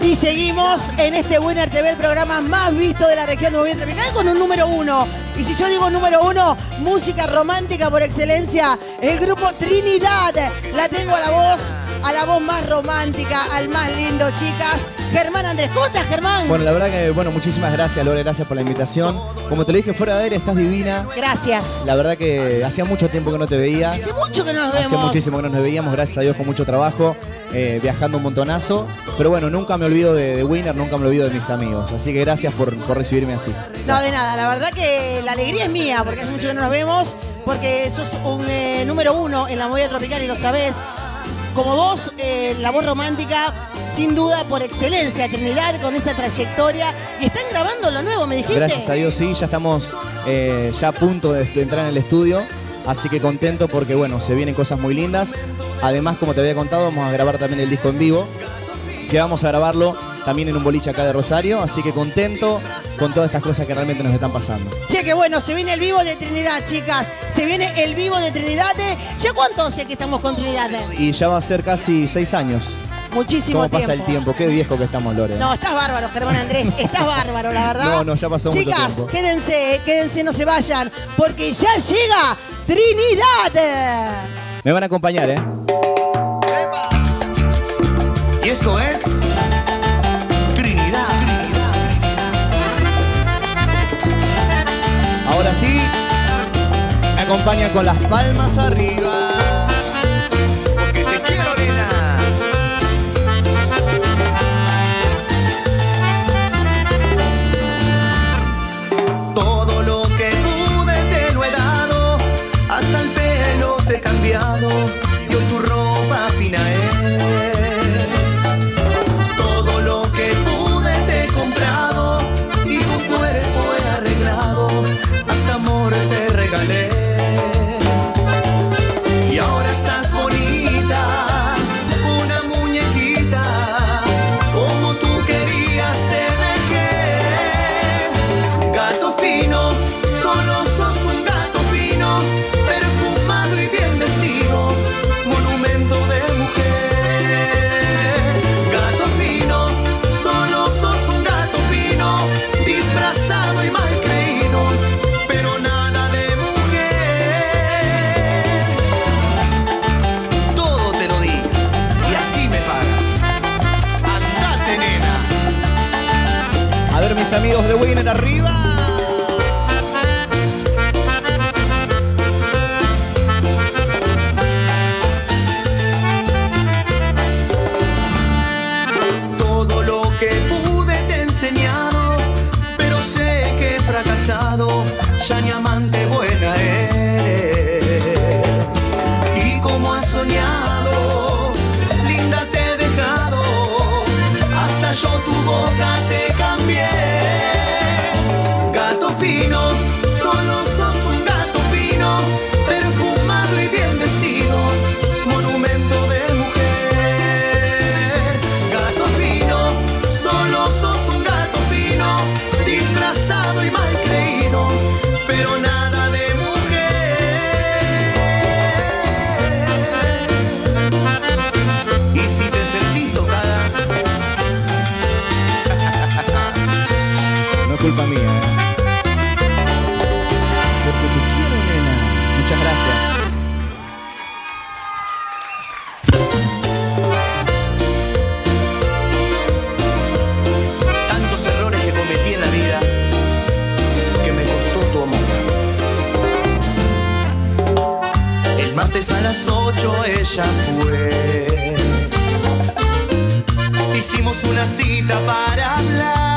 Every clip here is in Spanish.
Y seguimos en este Winner TV, el programa más visto de la región de Movimiento Tropical, con un número uno. Y si yo digo número uno, música romántica por excelencia, el grupo Trinidad. La tengo a la voz, a la voz más romántica, al más lindo, chicas. Germán Andrés. ¿Cómo estás, Germán? Bueno, la verdad que, bueno, muchísimas gracias, Lore, gracias por la invitación. Como te lo dije fuera de aire, estás divina. Gracias. La verdad que hacía mucho tiempo que no te veía. Hace mucho que no nos vemos. Muchísimo que no nos veíamos, gracias a Dios, con mucho trabajo, eh, viajando un montonazo. Pero bueno, nunca me olvido de, de Winner, nunca me olvido de mis amigos. Así que gracias por, por recibirme así. No, de nada. La verdad que la alegría es mía, porque hace mucho que no nos vemos, porque sos un eh, número uno en la movida tropical y lo sabés. Como vos, eh, la voz romántica, sin duda, por excelencia, Trinidad, con esta trayectoria. Y están grabando lo nuevo, me dijiste. Gracias a Dios, sí, ya estamos eh, ya a punto de, entrar en el estudio. Así que contento porque, bueno, se vienen cosas muy lindas. Además, como te había contado, vamos a grabar también el disco en vivo. Que vamos a grabarlo también en un boliche acá de Rosario. Así que contento con todas estas cosas que realmente nos están pasando. Che, que bueno, se viene el vivo de Trinidad, chicas. Se viene el vivo de Trinidad. ¿Ya cuánto hace que estamos con Trinidad? Y ya va a ser casi seis años. Muchísimo ¿Cómo tiempo. pasa el tiempo? Qué viejo que estamos, Lore. No, estás bárbaro, Germán Andrés. Estás bárbaro, la verdad. No, no, ya pasó mucho Chicas, tiempo. quédense, quédense, no se vayan, porque ya llega Trinidad. Me van a acompañar, ¿eh? Y esto es... me acompañan con las palmas arriba. Amigos de Winner arriba. Todo lo que pude te he enseñado, pero sé que he fracasado, ya ni amante buena eres. Y como has soñado, las 8 ella fue. Hicimos una cita para hablar.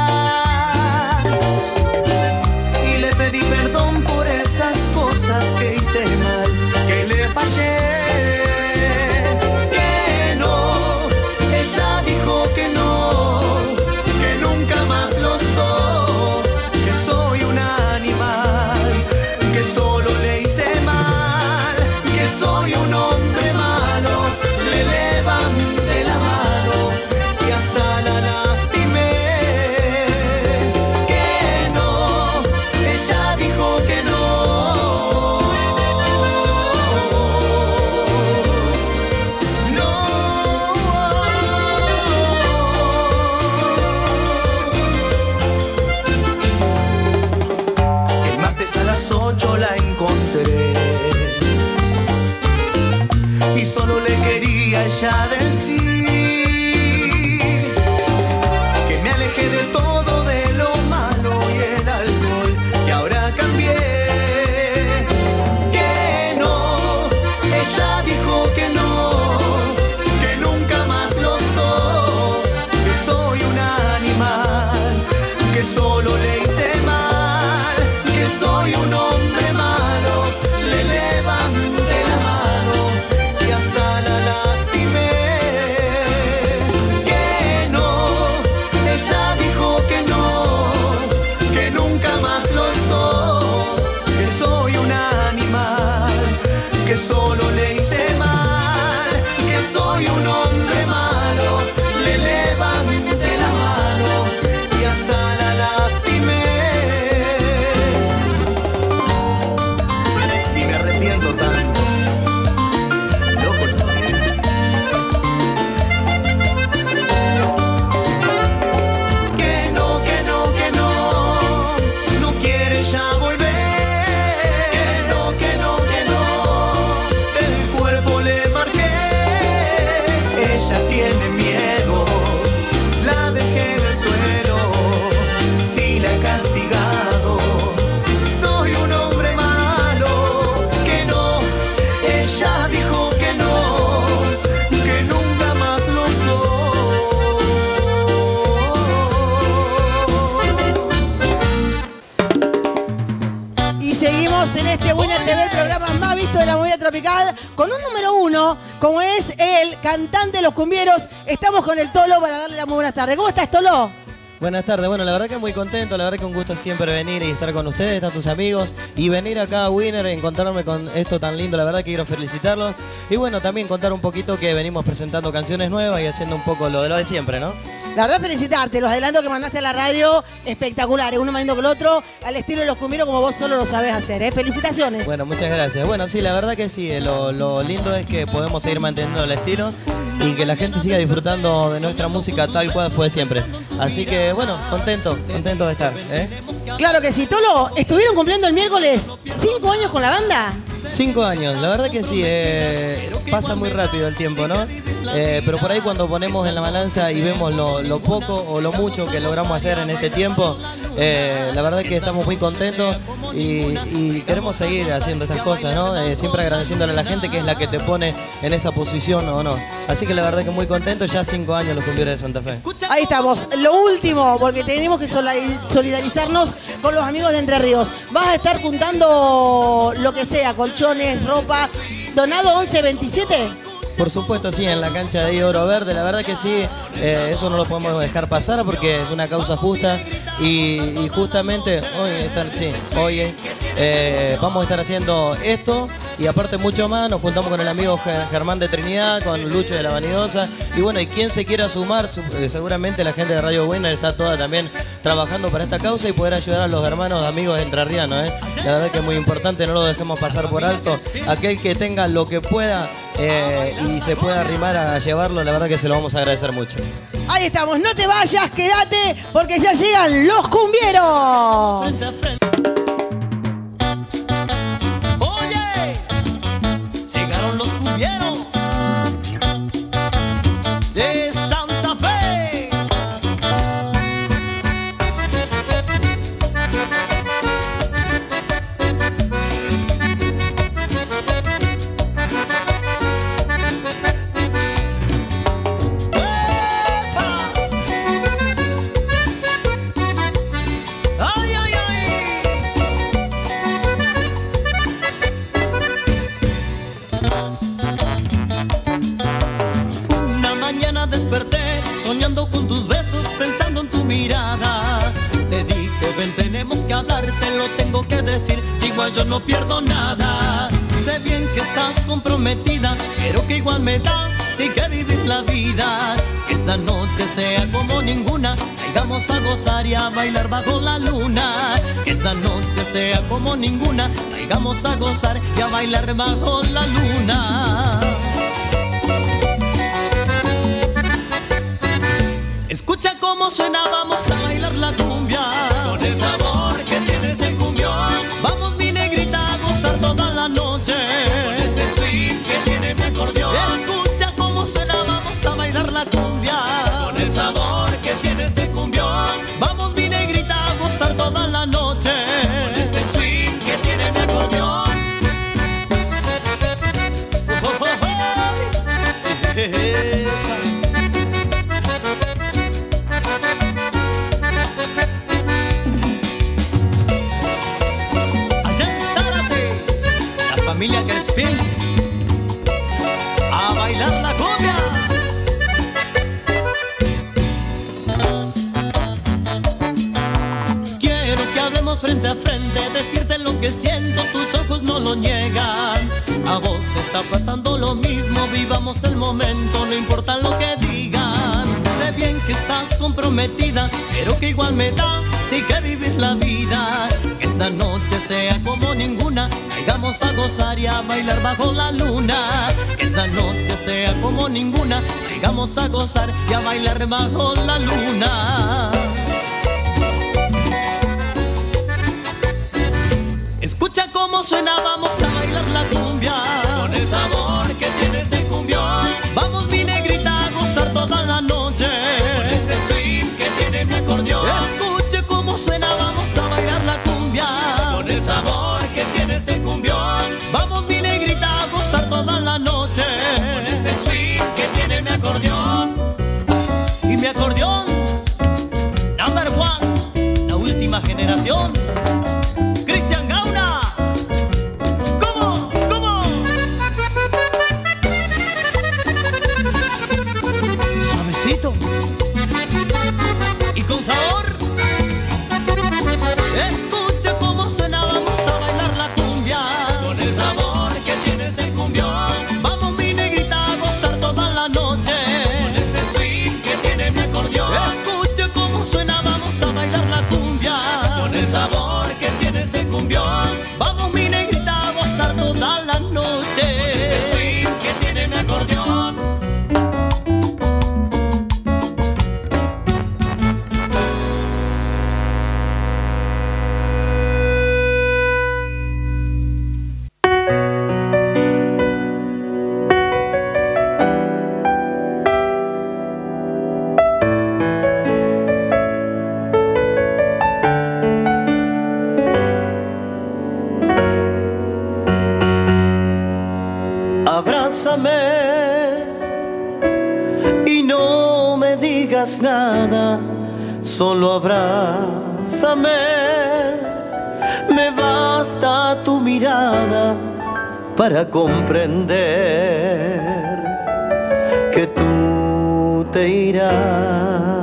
Seguimos en este Winner TV, el programa más visto de la movida tropical, con un número uno, como es el cantante de los cumbieros. Estamos con el Tolo para darle la muy buenas tardes. ¿Cómo estás, Tolo? Buenas tardes, bueno, la verdad que muy contento, la verdad que un gusto siempre venir y estar con ustedes, tantos amigos, y venir acá a Winner, encontrarme con esto tan lindo, la verdad que quiero felicitarlos. Y bueno, también contar un poquito que venimos presentando canciones nuevas y haciendo un poco lo de lo de siempre, ¿no? La verdad, felicitarte. Los adelantos que mandaste a la radio, espectaculares. Uno más lindo que el otro, al estilo de los cumbieros como vos solo lo sabés hacer. ¿eh? Felicitaciones. Bueno, muchas gracias. Bueno, sí, la verdad que sí, eh, lo, lo lindo es que podemos seguir manteniendo el estilo y que la gente siga disfrutando de nuestra música tal cual fue siempre. Así que bueno, contento, contento de estar. ¿eh? Claro que sí. Tolo, ¿estuvieron cumpliendo el miércoles cinco años con la banda? Cinco años, la verdad que sí, eh, pasa muy rápido el tiempo, ¿no? Eh, pero por ahí cuando ponemos en la balanza y vemos lo, poco o lo mucho que logramos hacer en este tiempo, eh, la verdad que estamos muy contentos y, queremos seguir haciendo estas cosas, ¿no? Eh, siempre agradeciéndole a la gente que es la que te pone en esa posición o no. Así que la verdad que muy contento, ya cinco años los cumbieros de Santa Fe. Ahí estamos. Lo último, porque tenemos que solidarizarnos con los amigos de Entre Ríos. Vas a estar juntando lo que sea, colchones, ropa. Donado 1127. Por supuesto, sí, en la cancha de Oro Verde, la verdad que sí, eh, eso no lo podemos dejar pasar porque es una causa justa y, justamente hoy, están, sí, hoy eh, vamos a estar haciendo esto y aparte mucho más, nos juntamos con el amigo Ge- Germán de Trinidad, con Lucho de la Vanidosa y bueno, y quien se quiera sumar, su- eh, seguramente la gente de Radio Buena está toda también trabajando para esta causa y poder ayudar a los hermanos, amigos entrerrianos, ¿eh? la verdad que es muy importante, no lo dejemos pasar por alto, aquel que tenga lo que pueda eh, y se pueda arrimar a llevarlo, la verdad que se lo vamos a agradecer mucho. Ahí estamos. No te vayas, quédate, porque ya llegan los cumbieros. Oye, llegaron los cumbieros de tenemos que hablar, te lo tengo que decir, igual yo no pierdo nada. Sé bien que estás comprometida, pero que igual me da, si que vivir la vida. Que esa noche sea como ninguna, salgamos a gozar y a bailar bajo la luna. Que esa noche sea como ninguna, salgamos a gozar y a bailar bajo la luna. Escucha cómo suena, vamos a está pasando lo mismo, vivamos el momento, no importa lo que digan. Sé bien que estás comprometida, pero que igual me da, sí que vivir la vida. Que esta noche sea como ninguna, salgamos a gozar y a bailar bajo la luna. Que esta noche sea como ninguna, salgamos a gozar y a bailar bajo la luna. Escucha cómo suena, vamos a la noche. Nada, solo abrázame. Me basta tu mirada para comprender que tú te irás.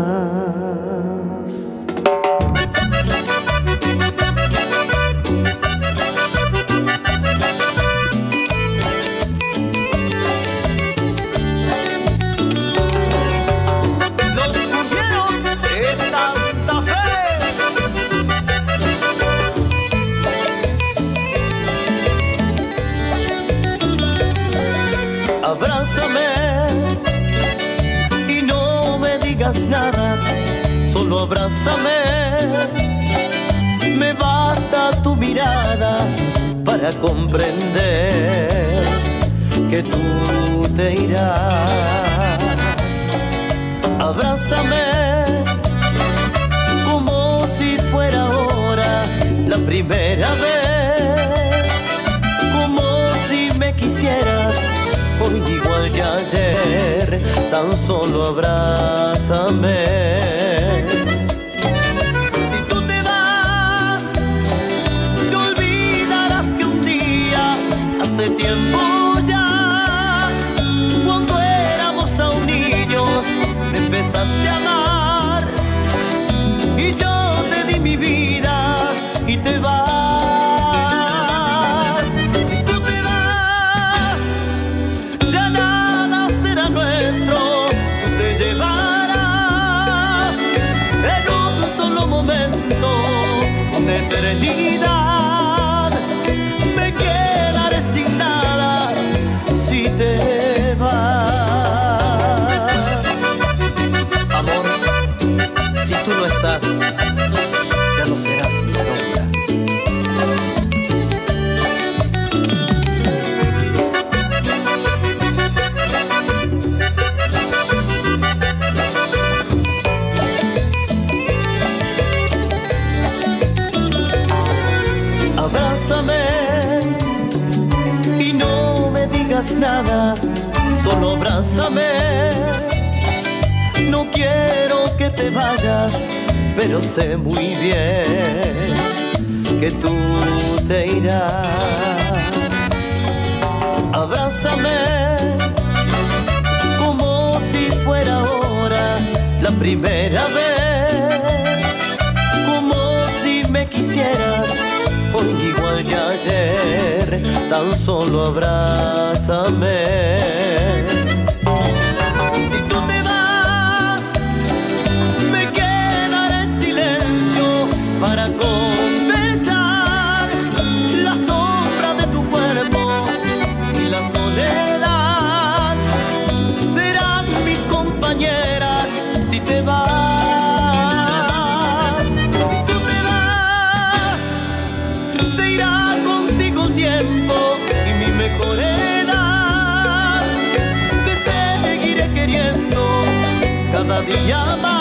Solo abrázame. Me basta tu mirada para comprender que tú te irás abrázame como si fuera ahora la primera vez, como si me quisieras hoy igual que ayer, tan solo abrázame. Eternidad. Me quedaré sin nada si te vas. Amor, si tú no estás, bésame y no me digas nada, solo abrázame. No quiero que te vayas, pero sé muy bien que tú te irás. Abrázame como si fuera ahora la primera vez, como si me quisieras tan solo abrázame. 我的爸妈。